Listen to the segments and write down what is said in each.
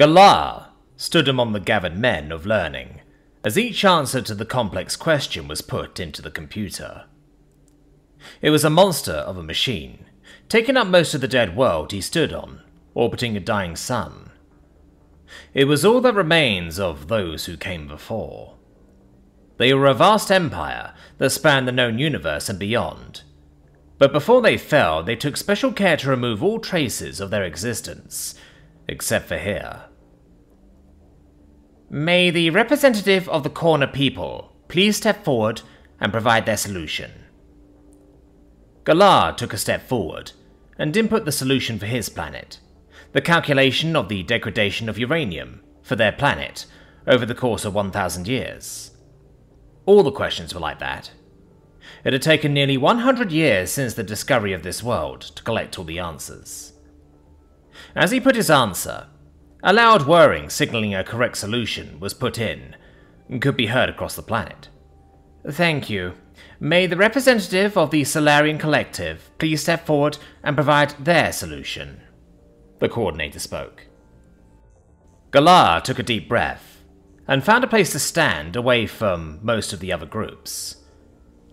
Galar stood among the gathered men of learning, as each answer to the complex question was put into the computer. It was a monster of a machine, taking up most of the dead world he stood on, orbiting a dying sun. It was all that remains of those who came before. They were a vast empire that spanned the known universe and beyond. But before they fell, they took special care to remove all traces of their existence, except for here. May the representative of the corner people please step forward and provide their solution. Galar took a step forward and input the solution for his planet, the calculation of the degradation of uranium for their planet over the course of 1,000 years. All the questions were like that. It had taken nearly 100 years since the discovery of this world to collect all the answers. As he put his answer, a loud whirring signaling a correct solution was put in could be heard across the planet. Thank you. May the representative of the Solarian Collective please step forward and provide their solution. The coordinator spoke. Galar took a deep breath and found a place to stand away from most of the other groups.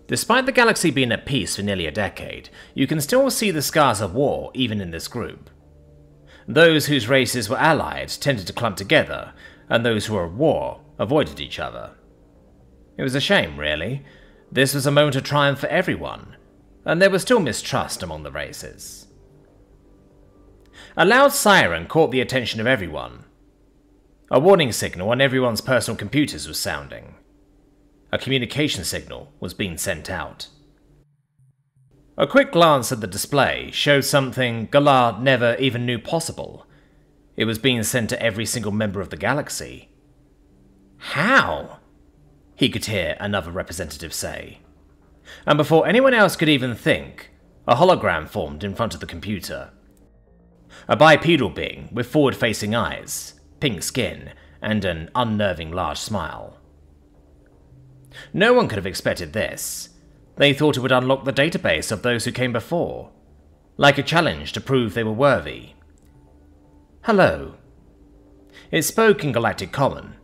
Despite the galaxy being at peace for nearly a decade, you can still see the scars of war even in this group. Those whose races were allied tended to clump together, and those who were at war avoided each other. It was a shame, really. This was a moment of triumph for everyone, and there was still mistrust among the races. A loud siren caught the attention of everyone. A warning signal on everyone's personal computers was sounding. A communication signal was being sent out. A quick glance at the display showed something Galar never even knew possible. It was being sent to every single member of the galaxy. How? He could hear another representative say. And before anyone else could even think, a hologram formed in front of the computer. A bipedal being with forward facing eyes, pink skin, and an unnerving large smile. No one could have expected this. They thought it would unlock the database of those who came before, like a challenge to prove they were worthy. Hello. It spoke in Galactic Common,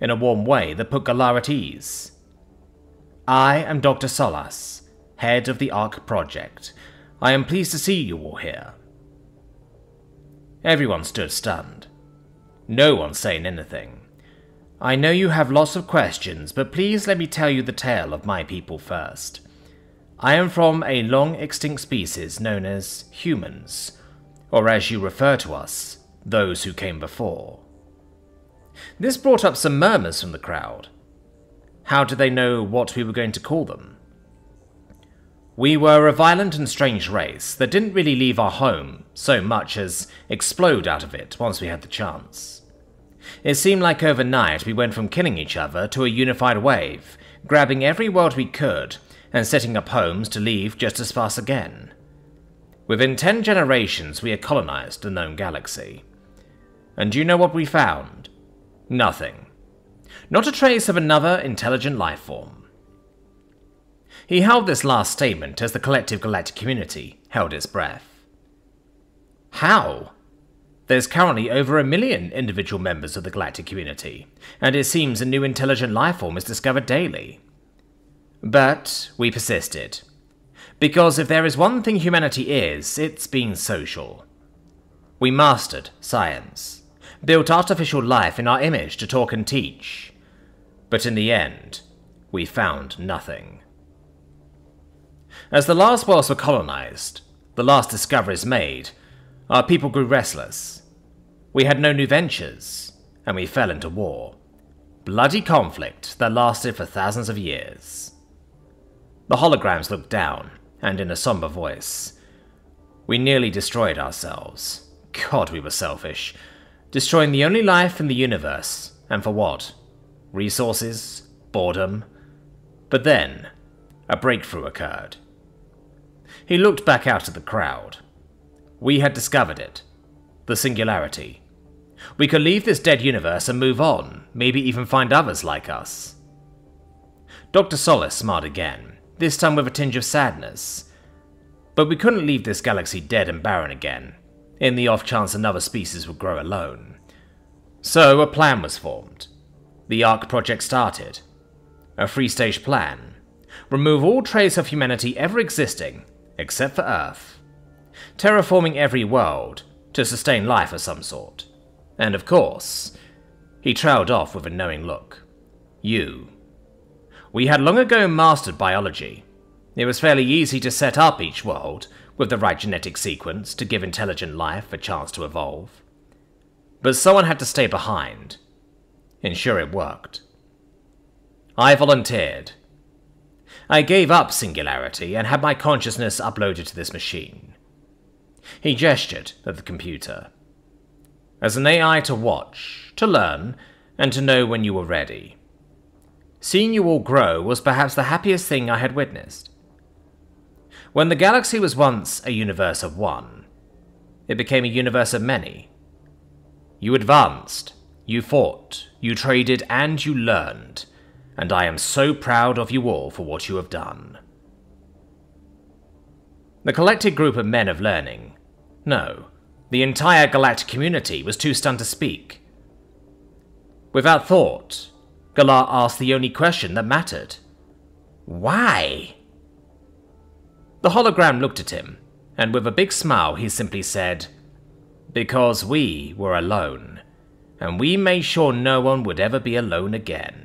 in a warm way that put Galar at ease. I am Dr. Solas, head of the ARC project. I am pleased to see you all here. Everyone stood stunned. No one saying anything. I know you have lots of questions, but please let me tell you the tale of my people first. I am from a long extinct species known as humans, or as you refer to us, those who came before. This brought up some murmurs from the crowd. How did they know what we were going to call them? We were a violent and strange race that didn't really leave our home so much as explode out of it once we had the chance. It seemed like overnight we went from killing each other to a unified wave, grabbing every world we could, and setting up homes to leave just as fast again. Within ten generations we had colonized the known galaxy. And do you know what we found? Nothing. Not a trace of another intelligent life form. He held this last statement as the collective galactic community held its breath. How? There's currently over a million individual members of the galactic community, and it seems a new intelligent life form is discovered daily. But we persisted. Because if there is one thing humanity is, it's been social. We mastered science, built artificial life in our image to talk and teach. But in the end, we found nothing. As the last worlds were colonized, the last discoveries made, our people grew restless we had no new ventures, and we fell into war. Bloody conflict that lasted for thousands of years. The holograms looked down, and in a somber voice, We nearly destroyed ourselves. God, we were selfish. Destroying the only life in the universe, and for what? Resources? Boredom? But then, a breakthrough occurred. He looked back out at the crowd. We had discovered it. The singularity. We could leave this dead universe and move on, maybe even find others like us. Dr. Solas smiled again, this time with a tinge of sadness. But we couldn't leave this galaxy dead and barren again, in the off chance another species would grow alone. So a plan was formed. The ARC project started. A three stage plan. Remove all trace of humanity ever existing, except for Earth. Terraforming every world to sustain life of some sort. And of course, he trailed off with a knowing look. You. We had long ago mastered biology. It was fairly easy to set up each world with the right genetic sequence to give intelligent life a chance to evolve. But someone had to stay behind. Ensure it worked. I volunteered. I gave up Singularity and had my consciousness uploaded to this machine. He gestured at the computer. As an AI to watch, to learn, and to know when you were ready. Seeing you all grow was perhaps the happiest thing I had witnessed. When the galaxy was once a universe of one, it became a universe of many. You advanced, you fought, you traded, and you learned, and I am so proud of you all for what you have done. The collected group of men of learning, no, the entire galactic community was too stunned to speak. Without thought, Galar asked the only question that mattered. Why? The hologram looked at him, and with a big smile he simply said, Because we were alone, and we made sure no one would ever be alone again.